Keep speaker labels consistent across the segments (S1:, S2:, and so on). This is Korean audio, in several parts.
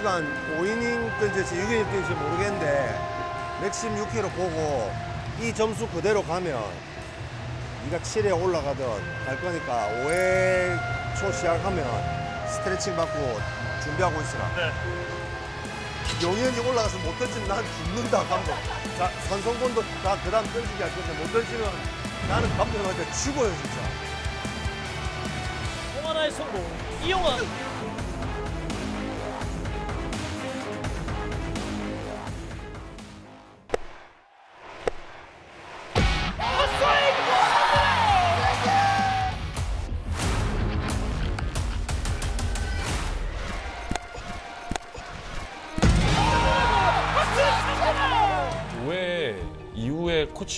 S1: 유희관 5이닝 던질지 6이닝 던질지 모르겠는데 맥심 6회로 보고 이 점수 그대로 가면 네가 7회 올라가든 갈 거니까 5회 초 시작하면 스트레칭 받고 준비하고 있으라.
S2: 네.
S1: 용현이 올라가서 못 던지면 난 죽는다 감독. 자 선성곤도 다 그 다음 던지게 할 건데 못 던지면 나는 감독한테 죽어요 진짜.
S2: 홍하나의 성공. 이용환.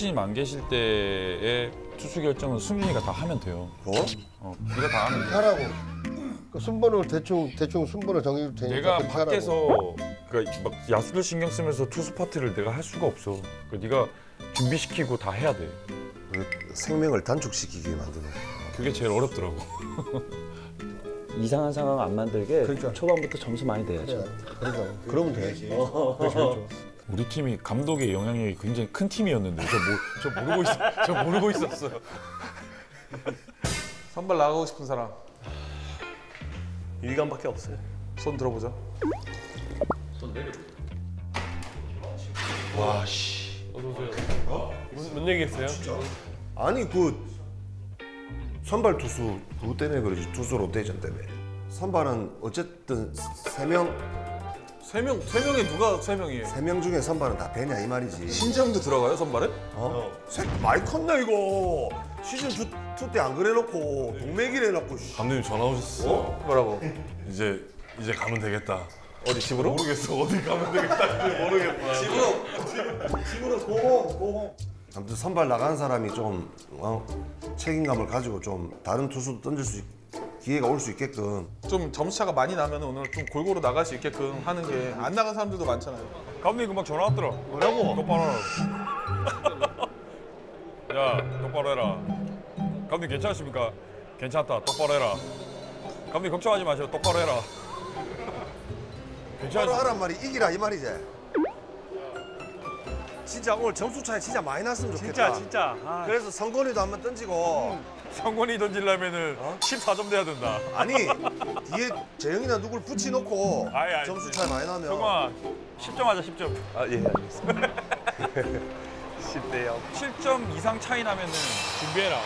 S3: 코치님 안 계실 때의 투수 결정은 승준이가 다 하면 돼요.
S1: 뭐?
S3: 어, 네가 다 하면 돼.
S4: 하라고. 그 순번을 대충 대충 순번을 정해줄 테니까
S3: 내가
S4: 그렇게 하라고.
S3: 밖에서 그러니까 막 야수를 신경 쓰면서 투수 파트를 내가 할 수가 없어. 그 네가 준비시키고 다 해야 돼.
S1: 생명을 단축시키게 만드는.
S3: 그게 제일 어렵더라고.
S5: 이상한 상황 안 만들게
S4: 그러니까.
S5: 초반부터 점수 많이 내야죠.
S4: 그래. 그러니까 그러면 돼.
S3: 우리 팀이 감독의 영향력이 굉장히 큰 팀이었는데 저, 모, 저 모르고 있어. 저 모르고 있었어요.
S6: 선발 나가고 싶은 사람
S2: 유희관밖에 없어요.
S6: 손 들어보자.
S2: 뭔 얘기했어요?
S1: 아니 그 선발 투수 누구 때문에 그러지 투수 로테이션 때문에 선발은 어쨌든 세 명
S6: 세세 명, 세 명에 누가 세 명이에요?
S1: 명 중에 선발은 다 되냐 이 말이지
S6: 신재영도 들어가요 선발에?
S1: 어? 새 많이 컸나 이거 시즌 2때안 그래놓고 동맥이래 놓고 씨.
S7: 감독님 전화 오셨어.
S6: 뭐라고?
S7: 이제 이제 가면 되겠다.
S6: 어디 집으로?
S7: 모르겠어 어디 가면 되겠다. 모르겠다.
S1: 아무튼 선발 나간 사람이 좀 어, 책임감을 가지고 좀 다른 투수도 던질 수 있, 기회가 올 수 있게끔
S6: 좀 점수차가 많이 나면 오늘 좀 골고루 나갈 수 있게끔 하는 게 안 나간 사람들도 많잖아요.
S3: 감독님 금방 전화 왔더라.
S2: 뭐라고?
S3: 똑바로 하라. 야, 똑바로 해라. 감독님 괜찮으십니까? 괜찮다. 똑바로 해라. 감독님 걱정하지 마시고 똑바로 해라.
S1: 바로
S3: 괜찮으시
S1: 하란 말이 이기라 이 말이지 진짜 오늘 점수 차이 진짜 많이 났으면 좋겠다
S2: 진짜 진짜. 아,
S1: 그래서 성건이도 한번 던지고
S3: 성권이 던지려면은 14점 돼야 된다.
S1: 아니 뒤에 재영이나 누굴 붙여놓고
S3: 아이, 아이,
S1: 점수 차이 많이 나면
S3: 성아, 10점 하자, 10점.
S2: 아 예, 알겠습니다. 10대 0.
S3: 7점 이상 차이 나면은 준비해라.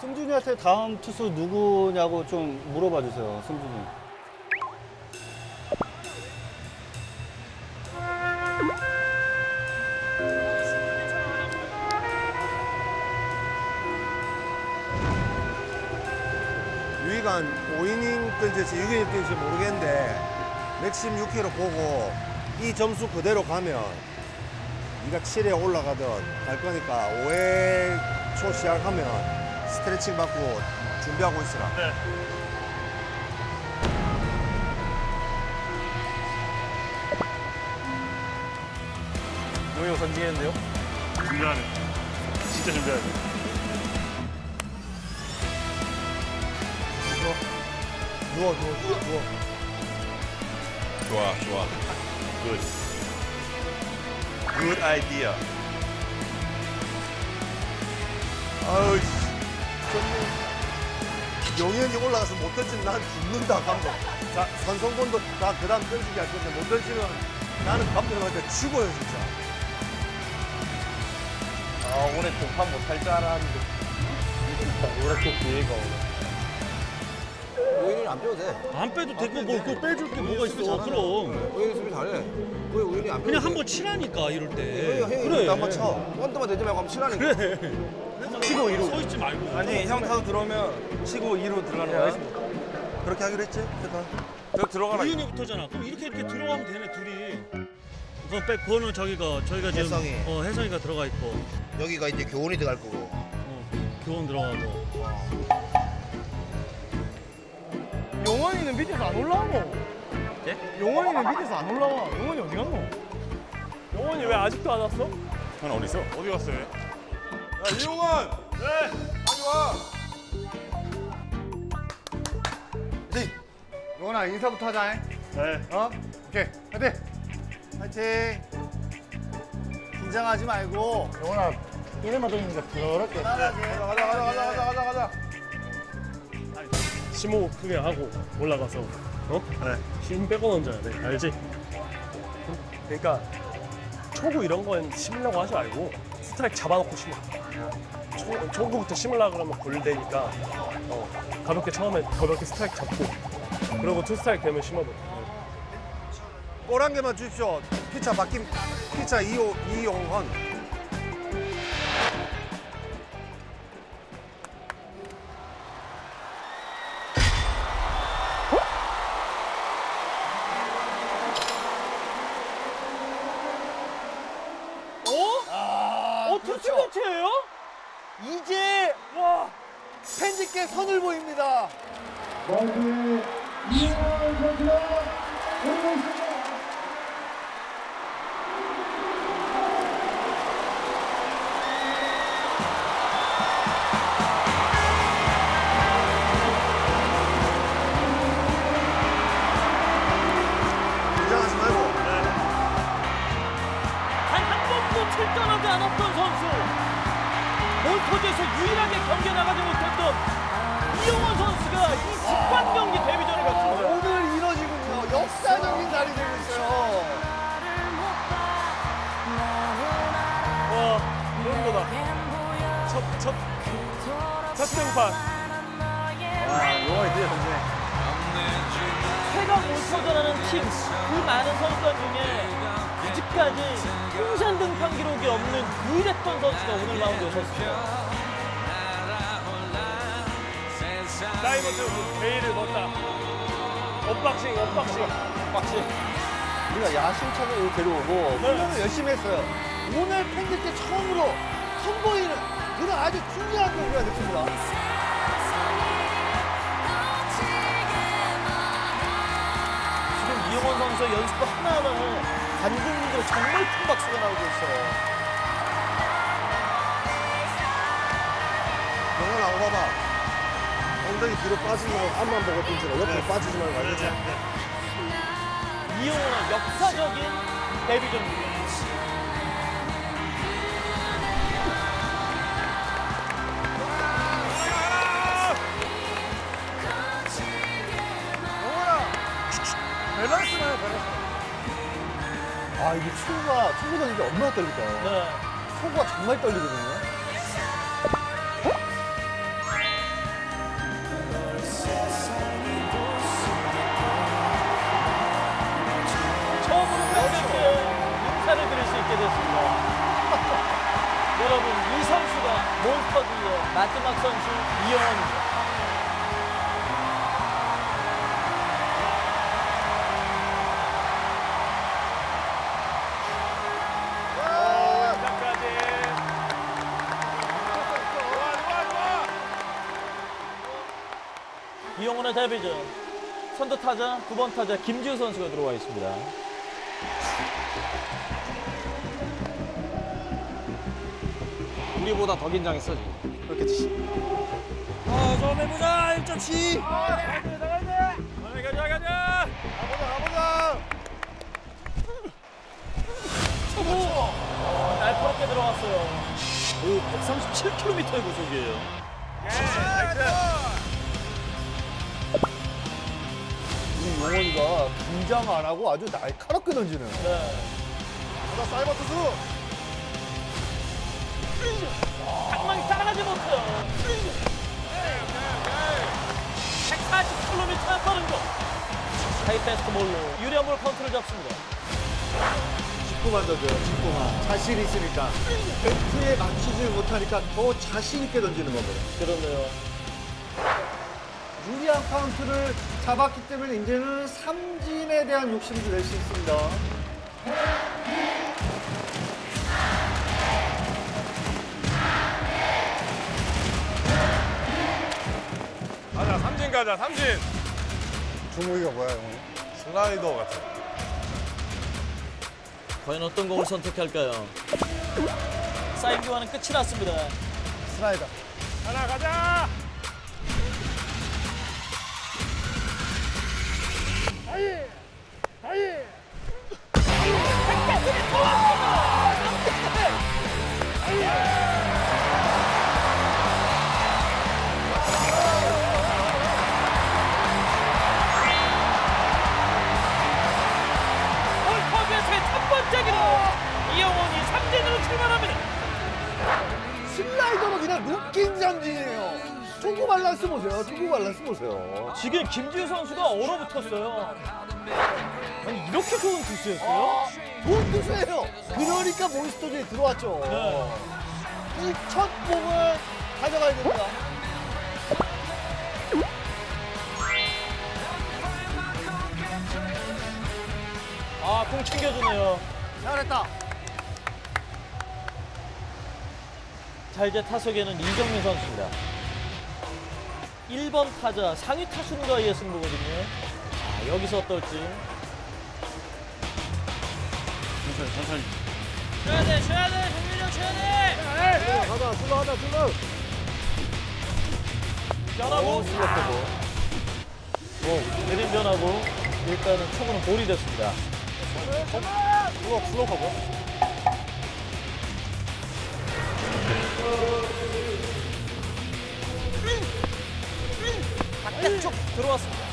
S5: 승준이한테 다음 투수 누구냐고 좀 물어봐 주세요, 승준이.
S1: 6이닝 던질지 모르겠는데 맥심 6회로 보고 이 점수 그대로 가면 네가 7회 올라가든 갈 거니까 5회 초 시작하면 스트레칭 받고 준비하고 있으라.
S2: 네. 노영 선징했는데요? 준비하네. 진짜 준비하네.
S1: 누워 누워 누워.
S3: 좋아, 좋아.
S2: good idea.
S1: 아우 씨. 용헌이 올라가서 못 던지면 난 죽는다 감독. 자 선성권도 다 그다음 던지게 할 건데 못 던지면 나는 감독한테 죽어요 진짜.
S2: 아 올해 등판 못할 줄 알았는데. 올해 또 기회가 오네.
S4: 오인이 안 빼도 돼.
S8: 안 빼도 되고 뭐 그거 빼줄 게 뭐가 있어 그럼
S4: 오인이 수비 잘해. 왜 오인이 안 빼도
S8: 그냥
S4: 돼?
S8: 한번 치라니까 이럴 때
S4: 그래. 한번 쳐. 원투만 내지 말고 한번 치라니까.
S8: 치고 이로 서 있지 말고
S2: 아니 형 타고 들어오면 치고 2로 들어가는 거야?
S1: 그렇게 하기로 했지? 그다.
S6: 저 들어가라.
S8: 우윤이부터잖아 그럼 이렇게 이렇게 들어가면 되네 둘이 그건 백 그거는 저기가 저희가 지금
S4: 혜성이.
S8: 어 혜성이가 들어가 있고
S4: 여기가 이제 교원이 들어갈 거고.
S8: 어 교원 들어가고
S2: 용원이는 밑에서 안 올라오고. 예? 용원이는 밑에서 안 올라와. 용원이 어디 갔노? 용원이 왜 아직도 안 왔어?
S3: 한 어디 있어?
S2: 어디 갔어요?
S6: 야 이용환,
S2: 네.
S6: 빨리 와.
S4: 네.
S2: 영원아 인사부터 하자. 네. 어? 오케이. 화이팅. 화이팅. 긴장하지 말고. 영원아 이래만 돌리니까 더럽게. 가자 가자 가자 가자 가자 가자.
S9: 심호 크게 하고 올라가서 어? 힘 빼고 던져야 돼 알지? 그러니까 초구 이런 건 심으려고 하지 말고 스트라이크 잡아놓고 심어 초, 초구부터 심으려고 그러면 골대니까 어, 가볍게 처음에 가볍게 스트라이크 잡고 그리고 투 스트라이크 되면 심어도
S1: 골한 개만 주십시오. 피차 바뀐 피차 이호 이용헌.
S9: 사이버트 베일을 넣었다 언박싱 언박싱
S2: 박씨. 우리가 야심차게 데려오고 훈련을 열심히 했어요. 오늘 팬들께 처음으로 선보이는 그런 아주 중요한 경기가 됐습니다. 지금 이영원 선수의 연습도 하나하나는 관중들로 정말 큰 박수가 나오고 있어요.
S1: 영원아 오고 봐봐. 엉덩이 뒤로 빠지면 앞만 보고 던지라. 옆으로 빠지지 말고 알겠지?
S2: 이영원의 역사적인 데뷔전입니다.
S1: 밸런스나요 밸런스.
S2: 아 이게 초구가 초구 던지기 얼마나 떨릴까요? 네. 초구가 정말 떨리거든요. 마지막 선수 이영원입니다. 이영훈의 데뷔전 선두 타자 두 번 타자 김지우 선수가 들어와 있습니다. 우리보다 더 긴장했어 지금. 그렇겠지.
S8: 좀 해보자 1.10
S9: 가자 가자
S2: 초보. 어, 날카롭게 들어갔어요. 오, 137km의 고속이에요. 우리 용헌이가 긴장 안 하고 아주 날카롭게 던지는. 네.
S1: 자 사이버 투수.
S2: 따라가지 못해요. 140km 빠른 거. high fastball로 유리한 볼 카운트를 잡습니다.
S5: 직구만 던져요, 직구만. 자신 있으니까. 배트에 맞추지 못하니까 더 자신 있게 던지는 겁니다.
S2: 그렇네요.
S5: 유리한 카운트를 잡았기 때문에 이제는 삼진에 대한 욕심도 낼 수 있습니다.
S3: 가자 삼진
S1: 주무기가 뭐야 영원이?
S6: 슬라이더 같은.
S2: 과연 어떤 공을 선택할까요? 사인 교환은 끝이 났습니다.
S1: 스라이더.
S9: 하나 가자
S2: 홀컵
S5: 슬라이더로 그냥 루킹 삼진이에요. 투구 밸런스 보세요. 투구 밸런스 보세요.
S2: 지금 김지우 선수가 얼어붙었어요 아니 이렇게 좋은 투수였어요?
S5: 좋은 투수예요. 그러니까 몬스터즈에 들어왔죠.
S2: 네.
S5: 이 첫 공을 가져가야 됩니다.
S2: 아 공 챙겨주네요
S5: 잘했다.
S2: 자 이제 타석에는 이정민 선수입니다. 1번 타자 상위 타순과의 승부거든요. 자 여기서 어떨지.
S8: 천천히 천천히.
S2: 쉬어야 돼 쉬어야 돼. 정민이 형 쉬어야 돼.
S5: 가자, 슬로하자, 슬로.
S2: 변하고. 오, 내림 변하고 일단은 초구는 볼이 됐습니다. 슬로 슬로하고 바깥쪽 들어왔습니다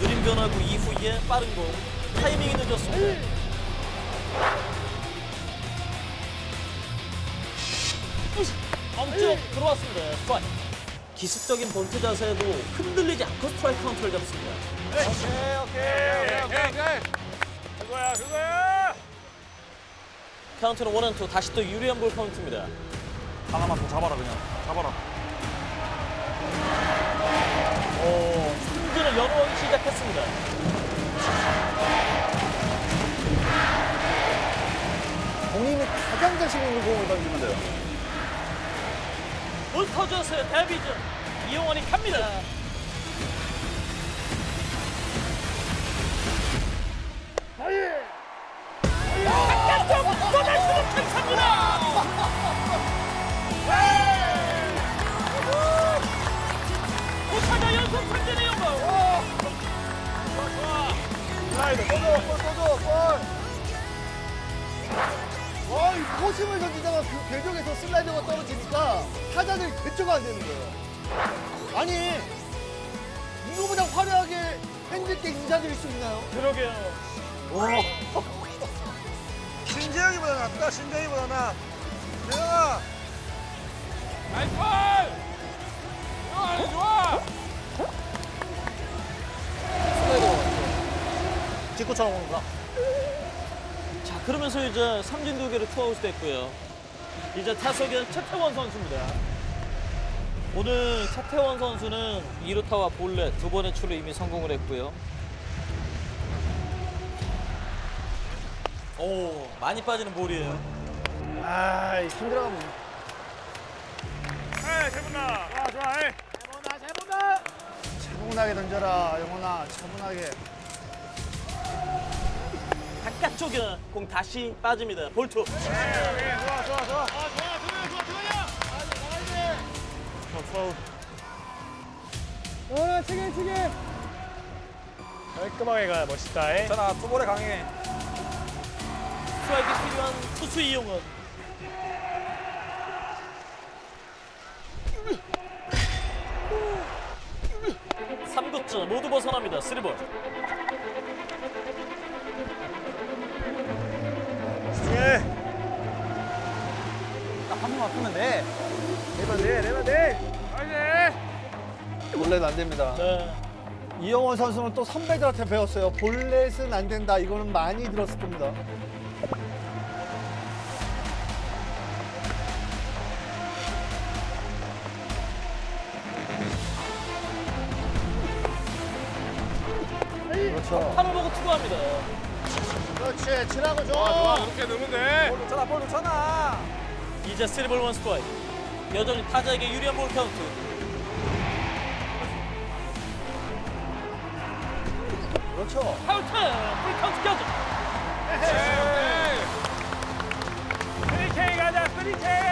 S2: 느림 변하고 이후에 빠른 공 타이밍이 늦었습니다 엄청 들어왔습니다. 기습적인 번트 자세도 흔들리지 않고 스트라이크 카운트를 잡습니다.
S3: 그거야 그거야.
S2: 카운트는 one and two 다시 또 유리한 볼 카운트입니다.
S3: 하나만 더 잡아라 그냥. 잡아라.
S2: 오, 승진을 연호하기 시작했습니다.
S5: 본인이 가장 자신 있는 공을 던지면 돼요.
S2: 볼터저스의 데뷔전 이용원이 갑니다. 바깥쪽 또 cap습니다. 오타자 연속 승진의 영광.
S5: 슬라이더, 꺼져, 꺼져, 꺼져, 골. 와, 이 포심을 던지다가 그 궤적에서 슬라이더가 떨어지니까 타자들이 대처가 안 되는 거예요. 아니, 이거보다 화려하게 팬들께 인사드릴 수 있나요?
S2: 그러게요.
S1: 신재영이보다 낫다. 신재영이보다 나. 재영아.
S3: 나이스 볼. 좋아 좋아.
S2: 직구처럼 오는가? 자, 그러면서 이제 삼진 두 개를 투아웃 됐고요. 이제 타석엔 최태원 선수입니다. 오늘 최태원 선수는 2루타와 볼넷 두 번의 출루 이미 성공을 했고요. 오, 많이 빠지는 볼이에요.
S5: 아, 힘들어가면.
S3: 에 세분나. 좋아 좋아. 에.
S5: 차분하게 던져라, 영원아. 차분하게.
S2: 바깥쪽에 공 다시 빠집니다. 볼투.
S9: 깔끔하게 가야 멋있다. 에?
S3: 괜찮아 투볼에 강해.
S2: 스트라이크 필요한 투수 이용은 삼구째 모두 벗어납니다. 쓰리볼.
S5: 볼넷 안 됩니다.
S2: 네.
S5: 이영원 선수는 또 선배들한테 배웠어요. 볼넷은 안 된다. 이거는 많이 들었을 겁니다. 그렇지. 치라고 줘.
S3: 이렇게 넣으면 돼.
S5: 좋잖아, 볼 좋잖아.
S2: 이제 쓰리볼 원 스트라이크. 여전히 타자에게 유리한 볼 카운트.
S5: 그렇죠.
S2: 카운트! 풀 카운트까지.
S3: three K 가자 three K.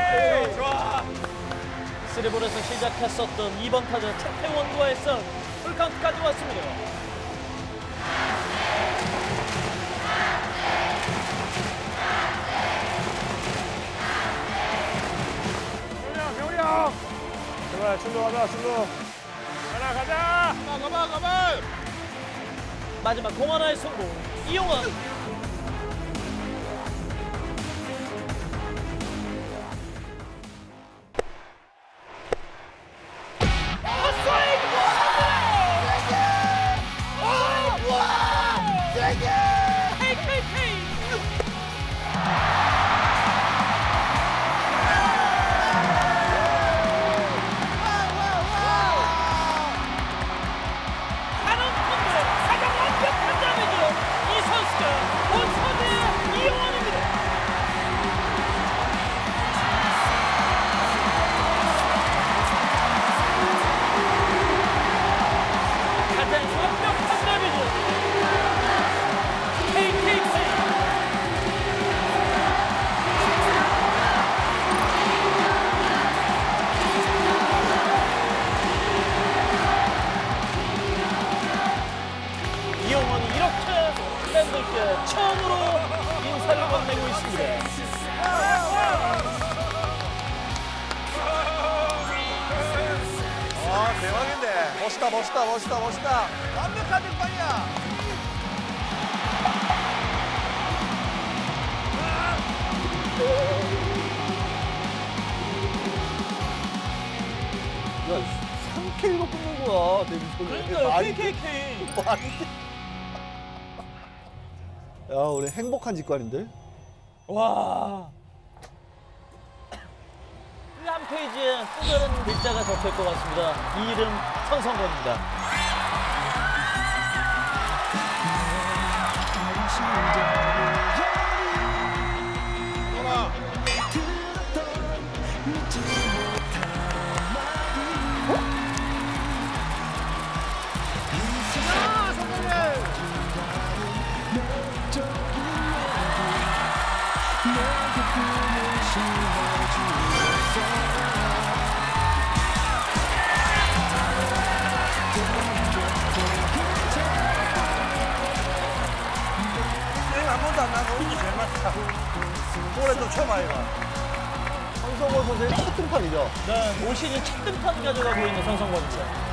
S2: 쓰리볼에서 시작했었던 2번 타자 최태원과의 싸움. 풀 카운트까지 맞습니다.
S9: 제발 출로 가자 출로. 가자 가자.
S6: 가봐 가봐.
S2: 마지막 공 하나의 성공. 이용원.
S5: 대박인데. 멋있다 멋있다 멋있다 멋있다. 완벽한 득발이야. 야, 3K로 끊는 거야, 데뷔전을.
S2: 그러니까요,
S5: 말이
S2: KKK.
S5: 야, 우리 행복한 직관인데?
S2: 와. 이한 페이지에 또 다른 글자가 적힐 것 같습니다. 이 이름 선성권입니다.
S5: 첫 등판이죠?
S2: 네, 올 시즌 첫 등판 가져가고 있는 선성권입니다.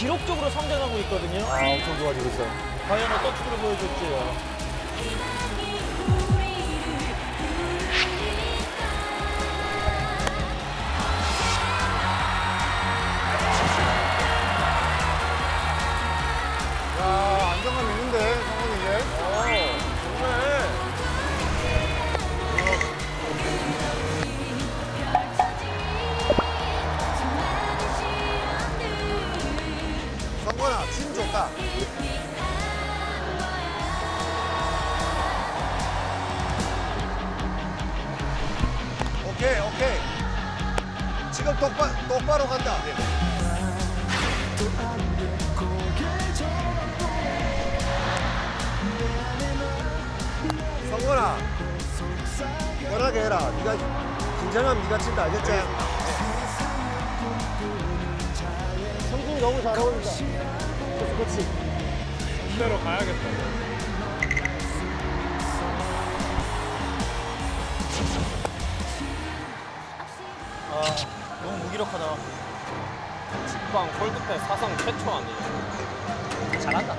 S2: 기록적으로 성장하고 있거든요.
S5: 아, 엄청 좋아지고 있어요.
S2: 과연 어떤 투구를 보여줄지요.
S1: 성건아, 진 좋다. 오케이, 오케이. 지금 똑바, 똑바로 간다. 성건아, 편하게 해라. 네가 긴장하면 네가 친다, 알겠지?
S5: 성준이 너무 잘 어울린다. 그렇지.
S3: 대로 가야겠다.
S2: 아, 너무 무기력하다. 직방 골드패 사상 최초 아니에요? 잘한다.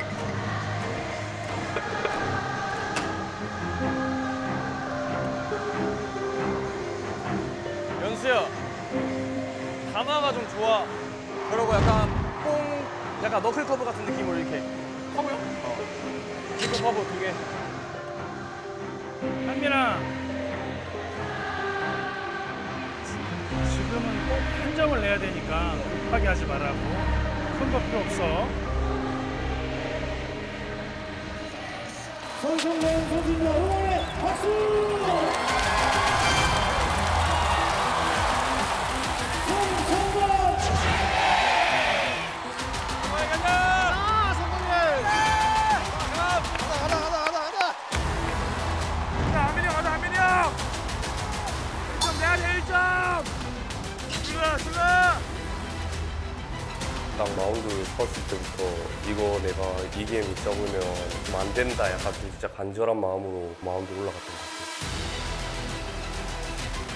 S2: 연수야, 감화가 좀 좋아. 그리고 약간 뽕, 약간 너클 커브 같은 느낌으로 이렇게. 커브요? 어. 킥 커브 두 개.
S8: 한민아 지금은 꼭 한 점을 내야 되니까 급하게 하지 말라고 큰 거 필요 없어 손성근 선수입니다 응원의 박수
S10: 딱 마운드 섰을 때부터 이거 내가 이 게임 접으면 좀 안 된다 약간 좀 진짜 간절한 마음으로 마운드 올라갔던 것 같아요.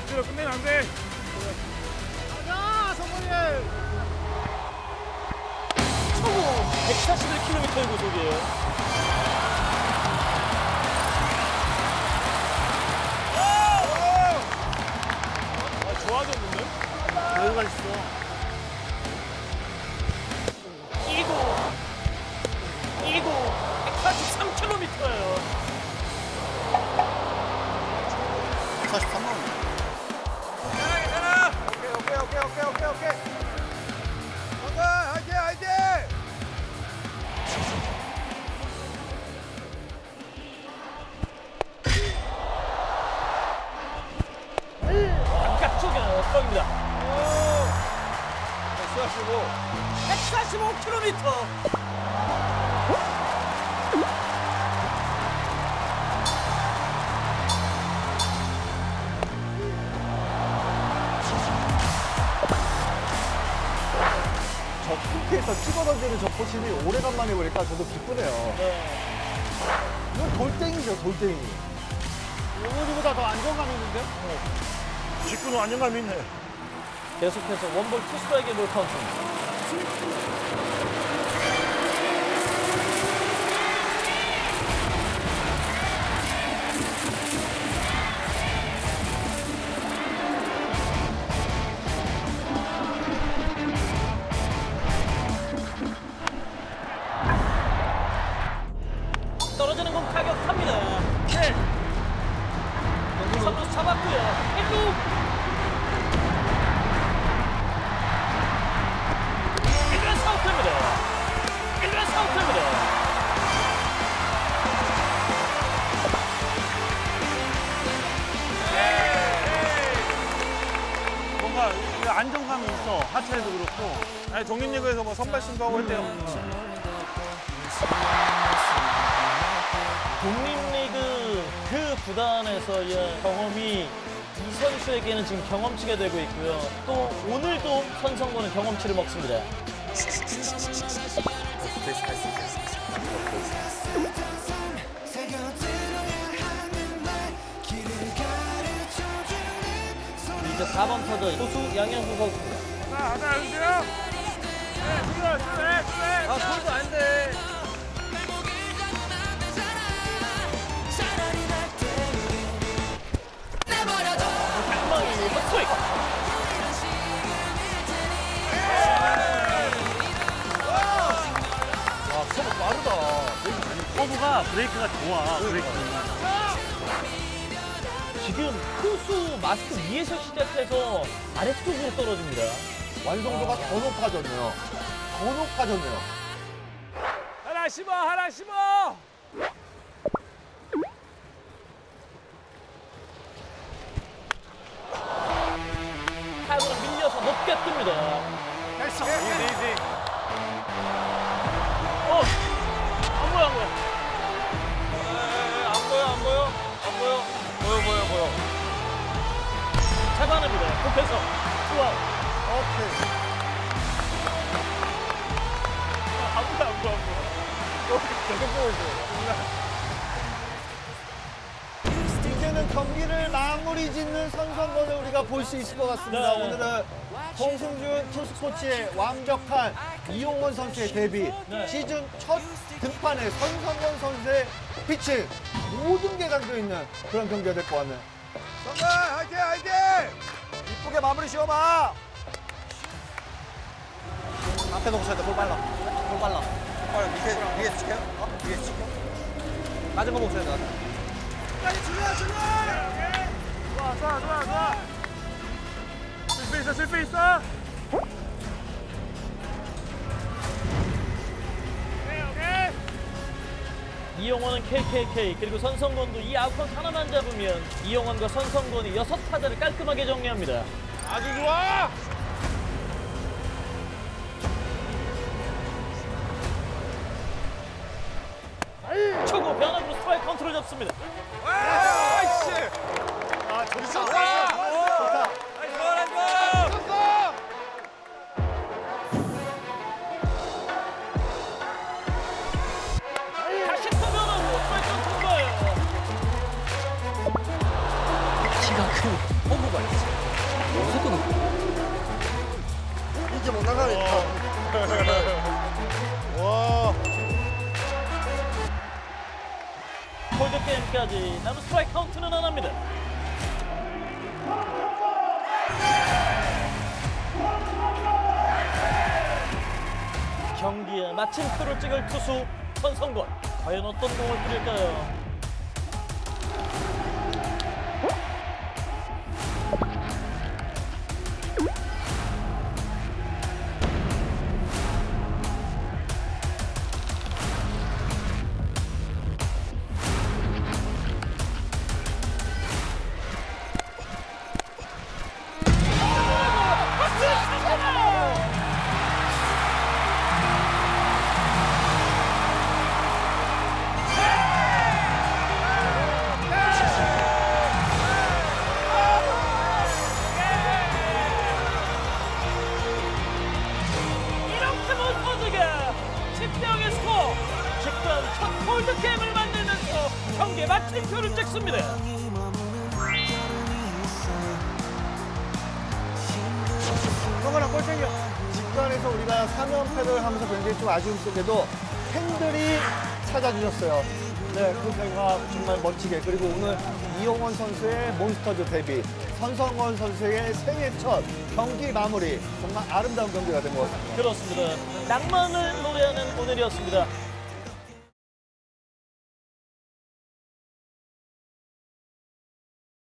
S8: 슬라 끝내면 안 돼
S5: 가자, 성공해!
S2: 초고 141km의 고속이에요. 아, 좋아졌는데?
S5: 여유가 있어.
S2: 142고 143km예요.
S5: 43만
S2: 괜찮아 괜찮아.
S5: 오케이 오케이 오케이 오케이 오케이 오케이. 간다 화이팅
S2: 145km.
S5: 저 핑크에서 찍어 던지는 저 포신이 오래간만에 보니까 저도 기쁘네요. 이건 돌덩이죠, 돌덩이.
S2: 오늘보다 더 안정감 있는데?
S8: 직구는 안정감 있네
S2: 계속해서 원볼 투스트라이크의 볼 카운트. 떨어지
S6: 아니 독립리그에서 뭐 선발 신고하고 했대요.
S2: 독립리그 그 구단에서 의 경험이 이 선수에게는 지금 경험치가 되고 있고요. 또 오늘도 선성고는 경험치를 먹습니다. 이제 4번 타자 호수 양현수 선수입니다.
S8: 하나 하나 슬라
S2: 아.
S8: 커브가 브레이크가 좋아 브레이크
S2: 지금 투수 마스크 위에서 시작해서 아래쪽으로 떨어집니다.
S5: 완성도가 더 높아졌네요. 더 높아졌네요.
S8: 하나 심어 하나 심어
S2: 타구는 밀려서 높게 뜹니다.
S5: 됐어.
S2: 어! 안 보여, 안 보여.
S3: 안 보여 안 보여 안 보여 보여 보여 보여
S2: 잡아냅니다. 급해서 투아웃.
S5: 오케이.
S2: 안 보여. 계속 보고 있어요.
S5: 이제는 경기를 마무리 짓는 선성권을 우리가 볼 수 있을 것 같습니다.
S2: 네.
S5: 오늘은 송승준 투수코치의 완벽한 이용헌 선수의 데뷔,
S2: 네.
S5: 시즌 첫 등판에 선선권 선수의 피칭, 모든 게 담겨 있는 그런 경기가 될 것 같네요. 선선 화이팅 화이팅! 이쁘게 마무리 지어봐! 앞에 놓으셔야 돼. 볼 빨라. 볼 빨라. 빨라. 밑에 위에 치켜. 어? 위에 치켜. 맞은 거 놓으셔야 돼. 빨리 줄여 줄여.
S9: 좋아 좋아 좋아 좋아 실수 있어 실수 있어
S2: 이용헌은 KKK 그리고 선성권도 이 아웃카운트 하나만 잡으면 이용헌과 선성권이 여섯 타자를 깔끔하게 정리합니다.
S3: 아주 좋아.
S2: 잡습니다. 3회까지 남은 스트라이크 카운트는 안 합니다. 경기에 마침표를 찍을 투수 선성권 과연 어떤 공을 뿌릴까요?
S5: 아쉬움 속에도 팬들이 찾아주셨어요. 네, 그 결과 정말 멋지게 그리고 오늘 이용원 선수의 몬스터즈 데뷔, 선성원 선수의 생애 첫 경기 마무리 정말 아름다운 경기가 된 것 같습니다.
S2: 그렇습니다. 낭만을 노래하는 오늘이었습니다.